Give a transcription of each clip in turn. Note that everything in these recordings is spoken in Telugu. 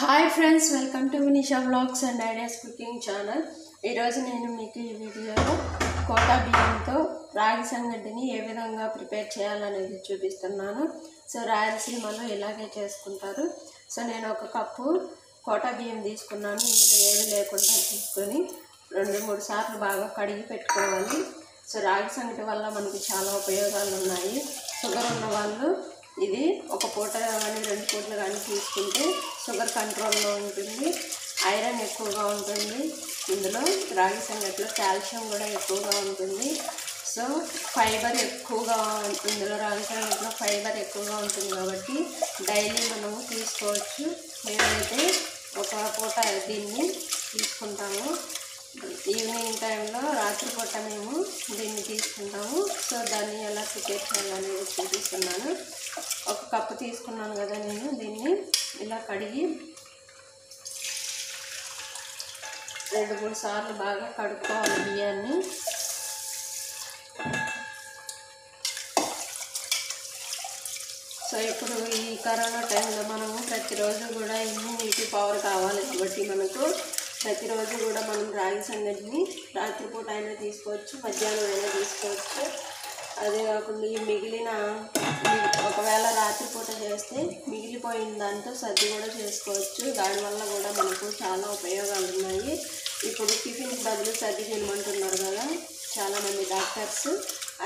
Hi friends welcome to Vinisha blogs and ideas cooking channel ఈరోజు నేను మీకు ఈ వీడియోలో కోటా బియ్యంతో రాగి సంగటిని ఏ విధంగా ప్రిపేర్ చేయాలనేది చూపిస్తున్నాను. సో రాయలసీమలో ఇలాగే చేసుకుంటారు. సో నేను ఒక కప్పు కోటా బియ్యం తీసుకున్నాను. ఇందులో ఏది లేకుండా తీసుకొని రెండు మూడు సార్లు బాగా కడిగి పెట్టుకోవాలి. సో రాగి సంగటి వల్ల మనకి చాలా ఉపయోగాలు ఉన్నాయి. షుగర్ ఉన్న వాళ్ళు ఇది ఒక పూట కానీ రెండు పూటలు కానీ తీసుకుంటే షుగర్ కంట్రోల్లో ఉంటుంది. ఐరన్ ఎక్కువగా ఉంటుంది. ఇందులో రాగి సంగట్లో కాల్షియం కూడా ఎక్కువగా ఉంటుంది. సో ఫైబర్ ఎక్కువగా ఇందులో రాగి సంగట్లో ఫైబర్ ఎక్కువగా ఉంటుంది కాబట్టి డైలీ మనము తీసుకోవచ్చు. మేమైతే ఒక పూట దీన్ని తీసుకుంటాము ఈవినింగ్ టైంలో రాత్రిపూట మేము దీన్ని తీసుకుంటాము. సో దాన్ని ఎలా ప్రిపేర్ చేయాలనేది చూపిస్తున్నాను. ఒక కప్పు తీసుకున్నాను కదా నేను దీన్ని. ఇలా కడిగి రెండు మూడు సార్లు బాగా కడుక్కోవాలి బియ్యాన్ని. సో ఇప్పుడు ఈ కరోనా టైంలో మనము ప్రతిరోజు కూడా ఇమ్యూనిటీ పవర్ కావాలి కాబట్టి మనకు ప్రతిరోజు కూడా మనం రాగి సంగటిని రాత్రిపూట అయినా తీసుకోవచ్చు మధ్యాహ్నం అయినా తీసుకోవచ్చు. అదే కాకుండా ఈ మిగిలిన ఒకవేళ రాత్రిపూట చేస్తే మిగిలిపోయిన దాంతో సర్ది కూడా చేసుకోవచ్చు. దానివల్ల కూడా మనకు చాలా ఉపయోగాలు ఉన్నాయి. ఇప్పుడు టిఫిన్ బదులు సర్ది చేయమంటున్నారు కదా చాలామంది డాక్టర్స్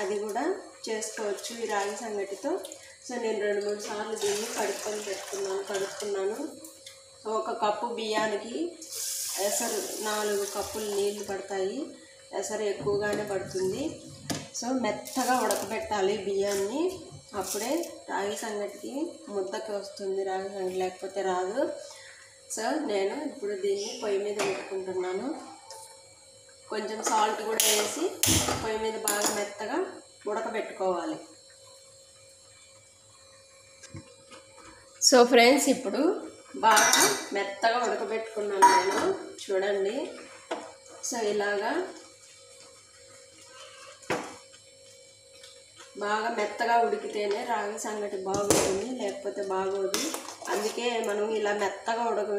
అది కూడా చేసుకోవచ్చు ఈ రాగి సంగటితో. సో నేను రెండు మూడు సార్లు దీన్ని కడుక్కొని పెట్టుకున్నాను కడుక్కున్నాను. ఒక కప్పు బియ్యానికి ఎసరు నాలుగు కప్పులు నీళ్ళు పడతాయి. ఎసరు ఎక్కువగానే పడుతుంది. సో మెత్తగా ఉడకబెట్టాలి బియ్యాన్ని. అప్పుడే రాగి సంగటికి ముద్దకి వస్తుంది. రాగి సంగటి లేకపోతే రాదు. సో నేను ఇప్పుడు దీన్ని పొయ్యి మీద పెట్టుకుంటున్నాను. కొంచెం సాల్ట్ కూడా వేసి పొయ్యి మీద బాగా మెత్తగా ఉడకబెట్టుకోవాలి. సో ఫ్రెండ్స్ ఇప్పుడు బాగా మెత్తగా ఉడకబెట్టుకున్నాను నేను. చూడండి. సో ఇలాగా బాగా మెత్తగా ఉడికితేనే రాగి సంగటి బాగుంటుంది లేకపోతే బాగోదు. అందుకే మనం ఇలా మెత్తగా ఉడక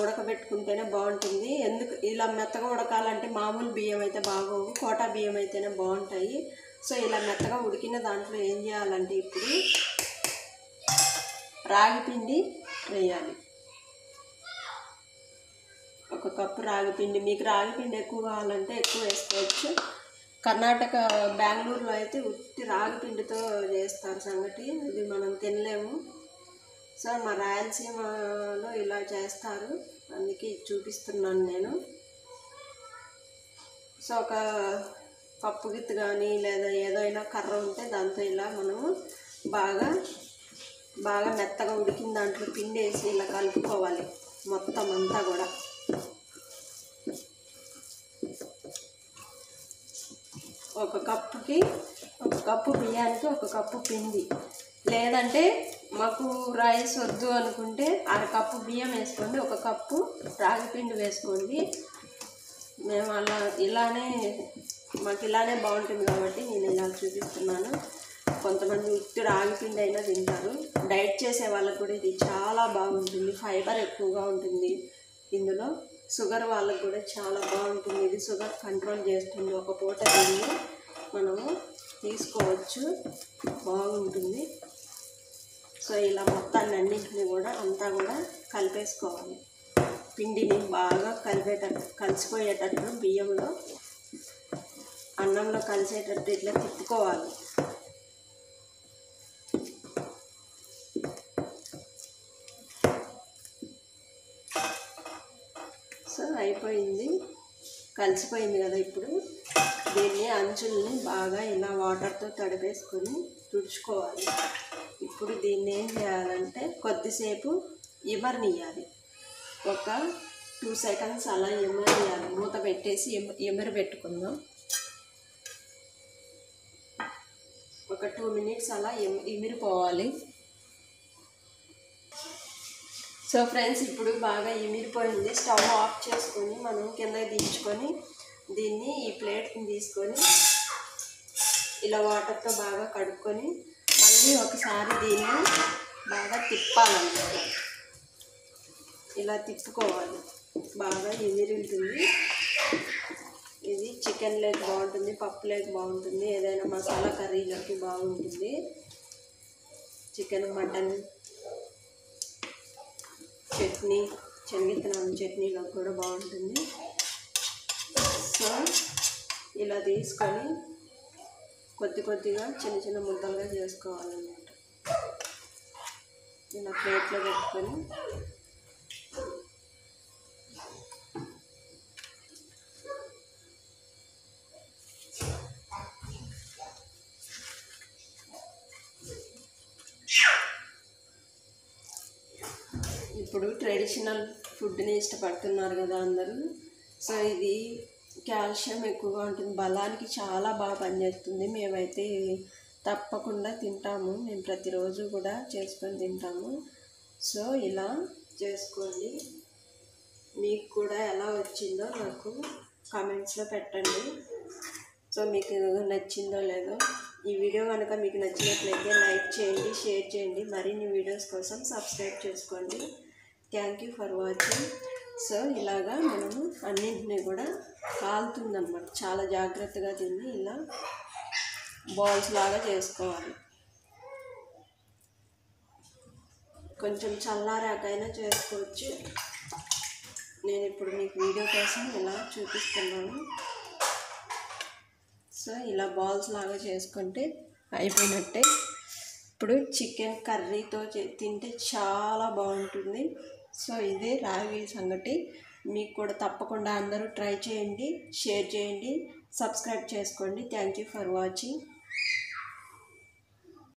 ఉడకబెట్టుకుంటేనే బాగుంటుంది. ఎందుకు ఇలా మెత్తగా ఉడకాలంటే మామూలు బియ్యం అయితే బాగోవు కోటా బియ్యం అయితేనే బాగుంటాయి. సో ఇలా మెత్తగా ఉడికిన దాంట్లో ఏం చేయాలంటే ఇప్పుడు రాగి పిండి వేయాలి. ఒక కప్పు రాగిపిండి మీకు రాగిపిండి ఎక్కువ కావాలంటే ఎక్కువ వేసుకోవచ్చు. కర్ణాటక బెంగళూరులో అయితే ఉట్టి రాగిపిండితో చేస్తారు సంగటి. ఇది మనం తినలేము. సో మా రాయలసీమలో ఇలా చేస్తారు. అందుకే చూపిస్తున్నాను నేను. సో ఒక పప్పు గిత్తు కానీ లేదా ఏదైనా కర్ర ఉంటే దాంతో ఇలా మనము బాగా బాగా మెత్తగా ఉడికిన దాంట్లో పిండి వేసి ఇలా కలుపుకోవాలి మొత్తం అంతా కూడా. ఒక కప్పుకి ఒక కప్పు బియ్యానికి ఒక కప్పు పిండి. లేదంటే మాకు రైస్ వద్దు అనుకుంటే అర కప్పు బియ్యం వేసుకోండి ఒక కప్పు రాగి పిండి వేసుకోండి. మేము అలా ఇలానే మాకు ఇలానే బాగుంటుంది కాబట్టి నేను ఇలా చూపిస్తున్నాను. కొంతమంది ఉత్తి ఆగిపిండి అయినా తింటారు. డైట్ చేసే వాళ్ళకు కూడా ఇది చాలా బాగుంటుంది. ఫైబర్ ఎక్కువగా ఉంటుంది ఇందులో. షుగర్ వాళ్ళకు కూడా చాలా బాగుంటుంది. ఇది షుగర్ కంట్రోల్ చేస్తుంది. ఒక పూట తిని మనము తీసుకోవచ్చు. బాగుంటుంది. సో ఇలా మొత్తాన్ని అన్నింటినీ కూడా అంతా కూడా కలిపేసుకోవాలి. పిండిని బాగా కలిపేటట్టు కలిసిపోయేటట్టు బియ్యంలో అన్నంలో కలిసేటట్టు ఇట్లా తిప్పుకోవాలి. కలిసిపోయింది కదా ఇప్పుడు. దీన్ని అంచుల్ని బాగా ఇలా వాటర్తో తడిపేసుకొని తుడుచుకోవాలి. ఇప్పుడు దీన్ని ఏం చేయాలంటే కొద్దిసేపు ఇమరనియాలి ఒక టూ సెకండ్స్ అలా ఎమరనియాలి మూత పెట్టేసి ఎమ పెట్టుకుందాం. ఒక టూ మినిట్స్ అలా ఎమ ఇమిరిపోవాలి. సో ఫ్రెండ్స్ ఇప్పుడు బాగా ఇమిరిపోయింది. స్టవ్ ఆఫ్ చేసుకొని మనం కిందకి దించుకొని దీన్ని ఈ ప్లేట్ని తీసుకొని ఇలా వాటర్తో బాగా కడుక్కొని మళ్ళీ ఒకసారి దీన్ని బాగా తిప్పాలన్నమాట. ఇలా తిప్పుకోవాలి. బాగా ఎగిరింటుంది ఇది చికెన్ లేక్ బాగుంటుంది పప్పు లెగ్ బాగుంటుంది. ఏదైనా మసాలా కర్రీలోకి బాగుంటుంది. చికెన్ మటన్ చట్నీ శనగిత్తనం చట్నీలో కూడా బాగుంటుంది. సో ఇలా తీసుకొని కొద్ది కొద్దిగా చిన్న చిన్న ముద్దలుగా చేసుకోవాలన్నమాట. ఇలా ప్లేట్లో పెట్టుకొని ఇప్పుడు ట్రెడిషనల్ ఫుడ్ని ఇష్టపడుతున్నారు కదా అందరూ. సో ఇది కాల్షియం ఎక్కువగా ఉంటుంది. బలానికి చాలా బాగా పనిచేస్తుంది. మేమైతే తప్పకుండా తింటాము. మేము ప్రతిరోజు కూడా చేసుకొని తింటాము. సో ఇలా చేసుకోండి. మీకు కూడా ఎలా వచ్చిందో నాకు కామెంట్స్లో పెట్టండి. సో మీకు నచ్చిందో లేదో ఈ వీడియో కనుక మీకు నచ్చినట్లయితే లైక్ చేయండి షేర్ చేయండి. మరిన్ని వీడియోస్ కోసం సబ్స్క్రైబ్ చేసుకోండి. Thank you for watching so ఇలాగా మనము అన్నింటినీ కూడా కాలుతుందన్నమాట. చాలా జాగ్రత్తగా తిని ఇలా బాల్స్ లాగా చేసుకోవాలి. కొంచెం చల్లారాకైనా చేసుకోవచ్చు. నేను ఇప్పుడు మీకు వీడియో కోసం ఇలా చూపిస్తున్నాను. సో ఇలా బాల్స్ లాగా చేసుకుంటే అయిపోయినట్టే. ఇప్పుడు చికెన్ కర్రీతో చే- తింటే చాలా బాగుంటుంది. సో ఇదే రాగి సంగటి. మీకు కూడా తప్పకుండా అందరూ ట్రై చేయండి షేర్ చేయండి సబ్స్క్రైబ్ చేసుకోండి. Thank you for watching.